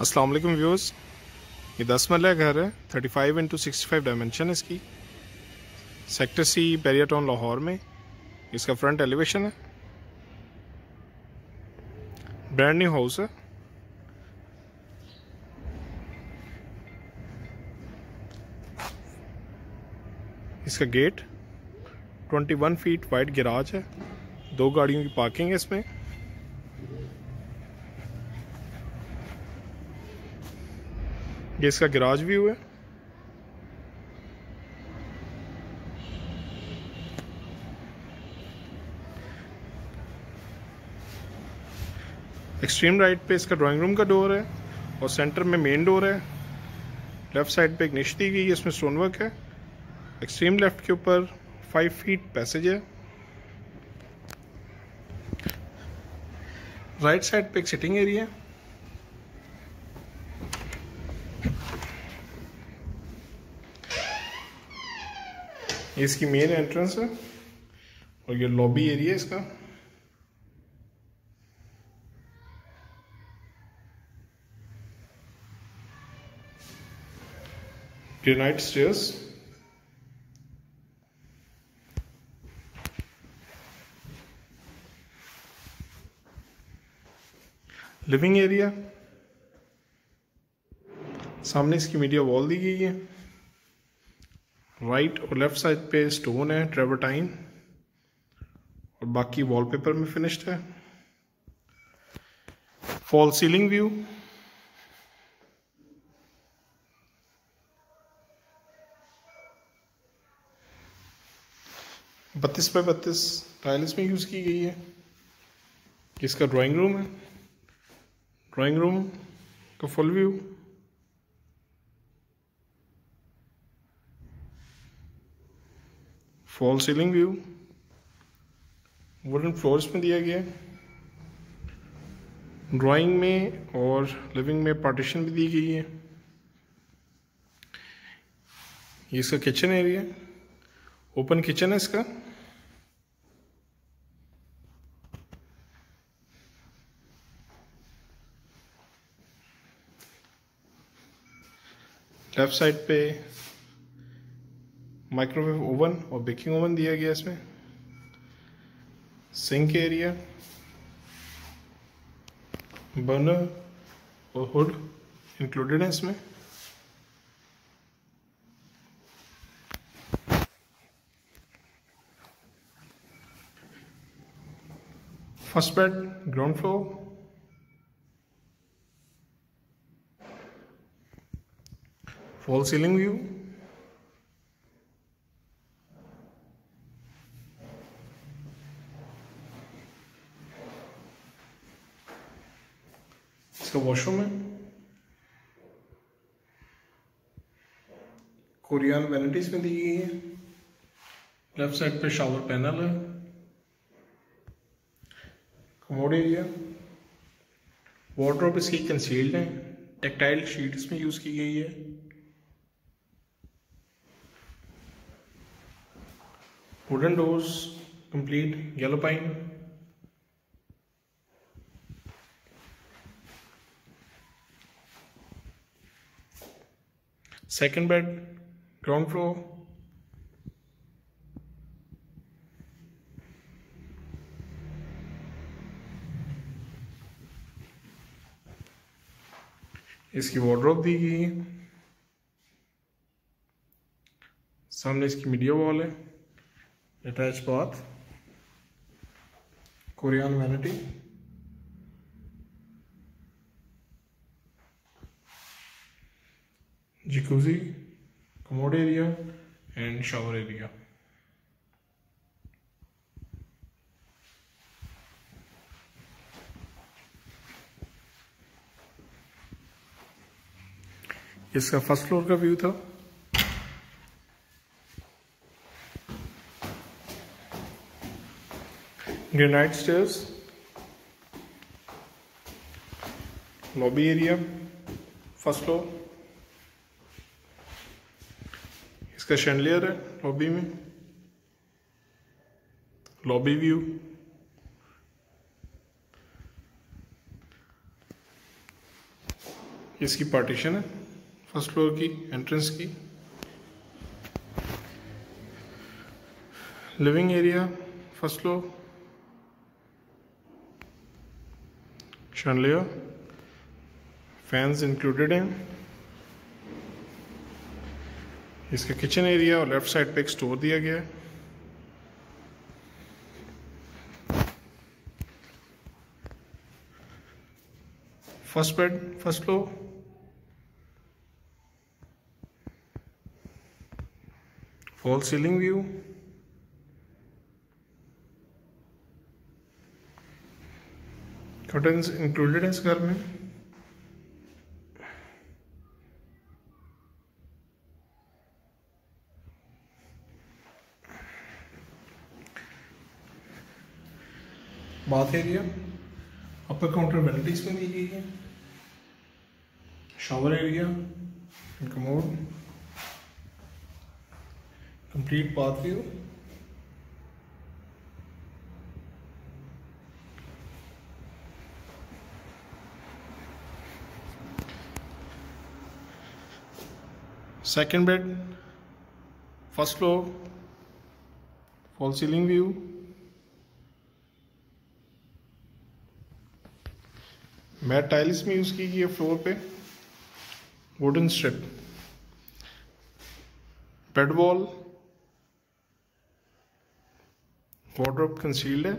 अस्सलाम वालेकुम व्यूअर्स। ये दस मरला घर है thirty five into sixty five dimension इसकी। Sector C Bahria town Lahore में। इसका फ्रंट एलिवेशन है। ब्रांड न्यू हाउस है। इसका गेट 21 फीट वाइड गिराज है। दो गाड़ियों की पार्किंग है इसमें। ये इसका गिराज व्यू है। एक्सट्रीम राइट पे इसका ड्राइंग रूम का डोर है और सेंटर में मेन डोर है। लेफ़्ट साइड पे एक निश दी गई है, इसमें स्टोन वर्क है। एक्सट्रीम लेफ़्ट के ऊपर फाइव फीट पैसेज है। राइट साइड पे एक सिटिंग एरिया है। ये इसकी मेन एंट्रेंस है। और ये लॉबी एरिया इसका। ग्रेनाइट स्टेयर्स लिविंग एरिया सामने इसकी मीडिया वॉल दी गई है। राइट और लेफ़्ट साइड पे स्टोन है ट्रेवरटाइन और बाकी वॉलपेपर में फिनिश्ड है। फॉल सीलिंग व्यू बत्तीस बाय बत्तीस टाइल्स में यूज़ की गई है। इसका ड्राइंग रूम है। ड्राइंग रूम का full view fall ceiling view wooden floors में दिया गया ड्राइंग में और लिविंग में पार्टीशन भी दी गई है। ये इसका किचन एरिया ओपन किचन है इसका। लेफ़्ट साइड पे माइक्रोवेव ओवन और बेकिंग ओवन दिया गया इसमें। सिंक एरिया बर्नर और हुड इंक्लूडेड है इसमें। First bed ground floor fall ceiling view washroom है कोरियन वैनिटीज में दी गई है। लेफ़्ट साइड पे शावर पैनल है। कमोड एरिया वार्ड्रोब इसकी कंसील्ड है। टेक्टाइल शीट इसमें यूज़ की गई है। Wooden doors complete yellow pine second bed ground floor इसकी वार्ड्रोब दी गई है। सामने इसकी मीडिया वॉल है। Attach bath Corian vanity jacuzzi, commode area and shower area. इसका फ़र्स्ट फ्लोर का व्यू था granite stairs lobby area first floor इसका शैंडलियर है लॉबी में लॉबी व्यू इसकी पार्टीशन है फ़र्स्ट फ्लोर की एंट्रेंस की living area first floor chandelier fans included हैं इसका किचन एरिया और लेफ़्ट साइड पे एक स्टोर दिया गया है। First bed first floor fall ceiling view curtains included है इस घर में। Bath area upper counter vanities में दी गई है shower area commode complete bath view second bed, first floor fall ceiling view. Matt tiles में यूज़ की गई है फ्लोर पे wooden strip bed wall wardrobe concealed है।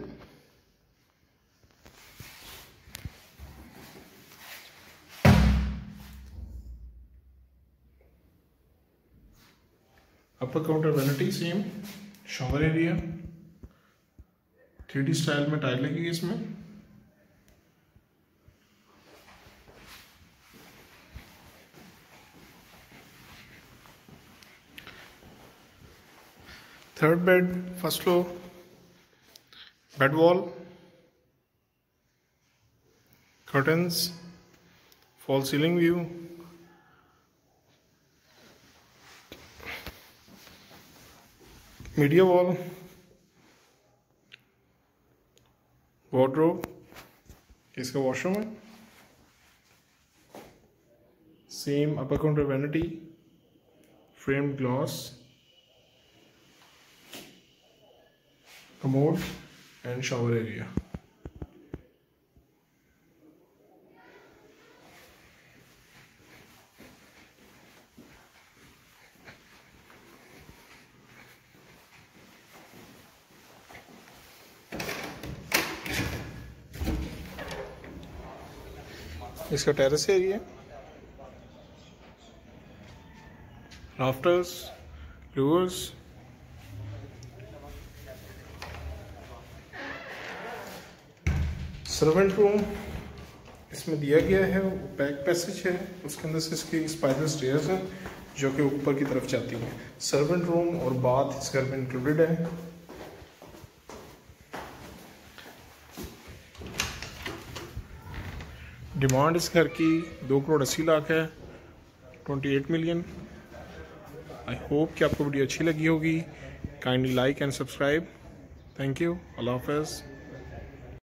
Upper counter vanity same shower area three style में tile लगेगी इसमें। Third bed first floor bed wall curtains. Fall ceiling view. Media wall wardrobe इसका वॉशरूम है same upper counter vanity frame glass commode and shower area इसका terrace area rafters louvres servant room इसमें दिया गया है वो बैक पैसेज है, उसके अंदर से इसकी स्पाइडर स्टेयर्स हैं, जो कि ऊपर की तरफ़ जाती हैं। सर्वेंट रूम और बाथ इस घर में इंक्लूडेड है। डिमांड इस घर की दो करोड़ अस्सी लाख है twenty eight million I hope कि आपको वीडियो अच्छी लगी होगी। Kindly like and subscribe thank you Allah half